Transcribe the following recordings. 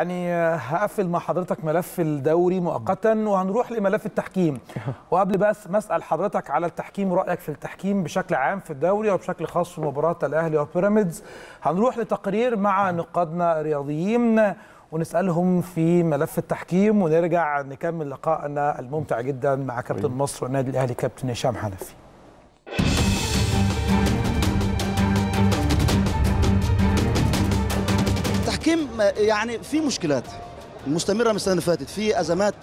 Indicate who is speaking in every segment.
Speaker 1: يعني هقفل مع حضرتك ملف الدوري مؤقتا وهنروح لملف التحكيم. وقبل بس مسأل حضرتك على التحكيم ورأيك في التحكيم بشكل عام في الدوري وبشكل خاص في مباراة الأهلي وبيراميدز هنروح لتقرير مع نقادنا الرياضيين ونسألهم في ملف التحكيم ونرجع نكمل لقائنا الممتع جدا مع كابتن مصر والنادي الأهلي كابتن هشام حنفي.
Speaker 2: التحكيم يعني في مشكلات مستمرة من السنة اللي فاتت في أزمات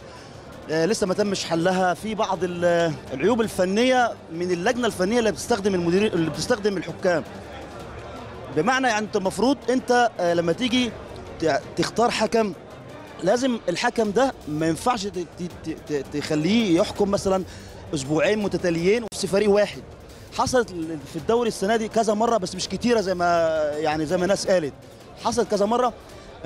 Speaker 2: آه، لسه ما تمش حلها في بعض ال- العيوب الفنية من اللجنة الفنية اللي بتستخدم المدير اللي بتستخدم الحكام. بمعنى يعني أنت المفروض أنت آه، لما تيجي تختار حكم لازم الحكم ده ما ينفعش تخليه يحكم مثلا أسبوعين متتاليين وفي فريق واحد. حصلت في الدوري السنة دي كذا مرة بس مش كتيرة زي ما يعني زي ما ناس قالت. حصلت كذا مرة.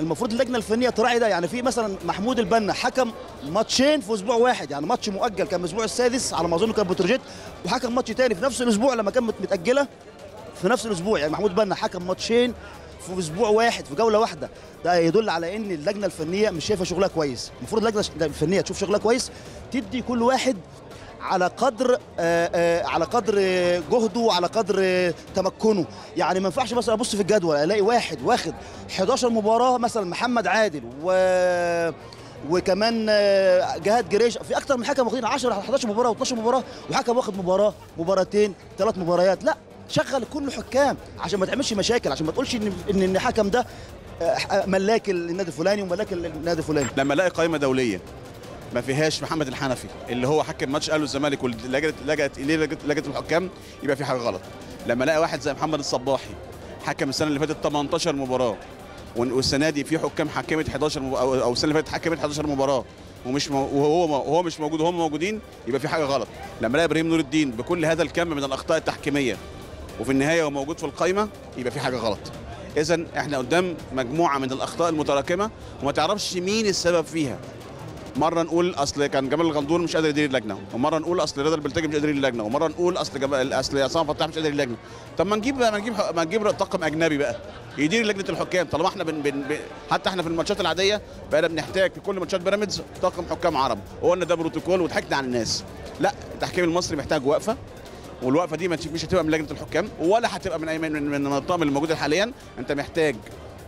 Speaker 2: المفروض اللجنة الفنية تراعي ده. يعني في مثلا محمود البنا حكم ماتشين في أسبوع واحد. يعني ماتش مؤجل كان الأسبوع السادس على ما أظن كان بتروجيت وحكم ماتش تاني في نفس الأسبوع لما كان مت- متأجلة في نفس الأسبوع. يعني محمود بنا حكم ماتشين في أسبوع واحد في جولة واحدة. ده يدل على إن اللجنة الفنية مش شايفة شغلها كويس. المفروض اللجنة الفنية تشوف شغلها كويس تدي كل واحد على قدر آه، آه، على قدر جهده وعلى قدر تمكنه. يعني ما ينفعش مثلا أبص في الجدول ألاقي واحد واخد 11 مباراة مثلا محمد عادل و وكمان آه، جهاد جريش. في أكتر من حكم واخدين 10 11 مباراة و12 مباراة وحكم واخد مباراة مباراتين ثلاث مباريات. لا شغل كل حكام عشان ما تعملش مشاكل عشان ما تقولش إن إن الحكم ده ملاك النادي الفلاني وملاك النادي الفلاني.
Speaker 3: لما ألاقي قائمة دولية ما فيهاش محمد الحنفي اللي هو حكم ماتش أهلي والزمالك ولجنه لجنه اليه لجنه الحكام يبقى في حاجة غلط. لما الاقي واحد زي محمد الصباحي حكم السنة اللي فاتت 18 مباراة وال- والسنة دي في حكام حكمت 11 مب... أو السنة اللي فاتت حكمت 11 مباراة ومش. وهو وهو مش موجود وهم موجودين يبقى في حاجة غلط. لما الاقي إبراهيم نور الدين بكل هذا الكم من الأخطاء التحكيمية وفي النهاية هو موجود في القائمه يبقى في حاجة غلط. اذا إحنا قدام مجموعة من الأخطاء المتراكمة وما تعرفش مين السبب فيها. مرة نقول أصل كان جمال الغندور مش قادر يدير اللجنة ومرة نقول أصل رضا البلتاجي مش قادر يدير اللجنة ومرة نقول أصل جمال أصل عصام فتاح مش قادر يدير اللجنة. طب ما نجيب ما نجيب ما نجيب طاقم أجنبي بقى يدير لجنة الحكام. طالما إحنا بن بن حتى إحنا في الماتشات العادية بقينا بنحتاج في كل ماتشات بيراميدز طاقم حكام عرب. وقلنا ده بروتوكول وضحكنا على الناس. لا التحكيم المصري محتاج وقفة والوقفة دي مش هتبقى من لجنة الحكام ولا هتبقى من أي من من الطاقم الموجودة حاليا. أنت محتاج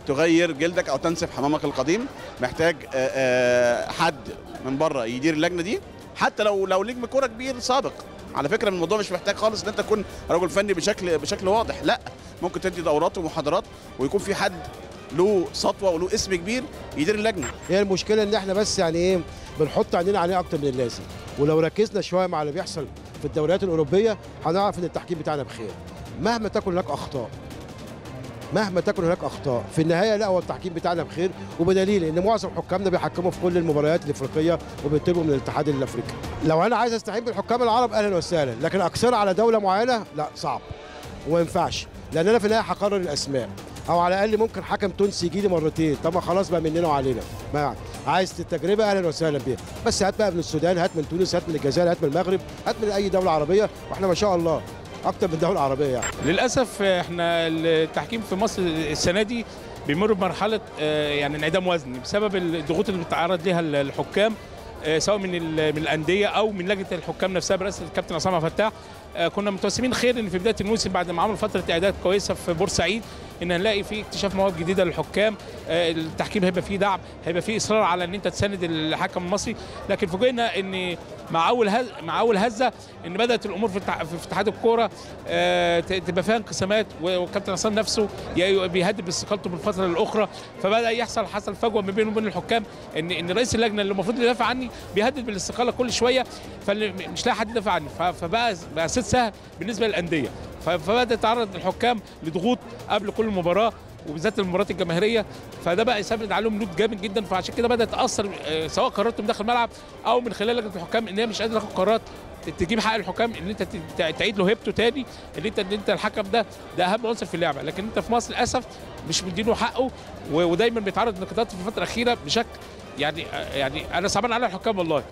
Speaker 3: تغير جلدك أو تنسف حمامك القديم. محتاج حد من بره يدير اللجنة دي. حتى لو لو نجم كورة كبير سابق. على فكرة الموضوع مش محتاج خالص إن أنت تكون رجل فني بشكل بشكل واضح. لأ ممكن تدي دورات ومحاضرات ويكون في حد له سطوة وله اسم كبير يدير اللجنة.
Speaker 4: هي المشكلة إن إحنا بس يعني إيه بنحط عينينا عليه أكتر من اللازم. ولو ركزنا شوية مع اللي بيحصل في الدوريات الأوروبية هنعرف إن التحكيم بتاعنا بخير. مهما تكن هناك أخطاء مهما تكن هناك أخطاء. في النهاية لا هو التحكيم بتاعنا بخير وبدليل إن معظم حكامنا بيحكموا في كل المباريات الإفريقية وبيطلبوا من الاتحاد الأفريقي. لو أنا عايز استعين بالحكام العرب أهلا وسهلا لكن أكثر على دولة معينة لا صعب وما ينفعش لأن أنا في النهاية هقرر الأسماء. أو على الأقل ممكن حكم تونسي يجي لي مرتين. طب ما خلاص بقى مننا وعلينا. ما يعني عايز التجربة أهلا وسهلا بيها. بس هات بقى من السودان هات من تونس هات من الجزائر هات من المغرب هات من أي دولة عربية وإحنا ما شاء الله أكتر من دوله عربيه يعني.
Speaker 5: للأسف إحنا التحكيم في مصر السنة دي بيمر بمرحلة آه، يعني انعدام وزن بسبب الضغوط اللي بيتعرض ليها الحكام آه، سواء من من الأندية أو من لجنة الحكام نفسها برئاسة الكابتن عصام آه، كنا متوسمين خير إن في بداية الموسم بعد ما عملوا فترة إعداد كويسة في بورسعيد إن هنلاقي في اكتشاف مواهب جديدة للحكام. آه، التحكيم هيبقى فيه دعم هيبقى فيه إصرار على إن أنت تساند الحكم المصري. لكن فوجئنا إن مع أول هز... مع أول هزة إن بدأت الأمور في, التع... في اتحاد الكورة آه، تبقى فيها انقسامات و- والكابتن عصام نفسه بيهدد باستقالته من فتره لاخرى فبدأ يحصل حصل فجوة ما بينه وبين الحكام إن إن رئيس اللجنة اللي المفروض يدافع عني بيهدد بالاستقالة كل شوية فمش لاقي حد يدافع عني. ف- فبقى بقى صيد سهل بالنسبة للأندية. فبدأ يتعرض الحكام لضغوط قبل كل مباراة وبالذات المباريات الجماهيرية. فده بقى يسبب عليهم لود جامد جدا. فعشان كده بدأت تأثر آه، سواء قراراتهم داخل الملعب أو من خلال لجنة الحكام إن هي مش قادرة تاخد قرارات تجيب حق الحكام إن أنت تعيد له هيبته تاني إن أنت إن أنت الحكم ده ده أهم عنصر في اللعبة. لكن أنت في مصر للأسف مش مدينه حقه ودايما بيتعرض لنقدات في الفترة الأخيرة بشكل يعني يعني أنا صعبان على الحكام والله.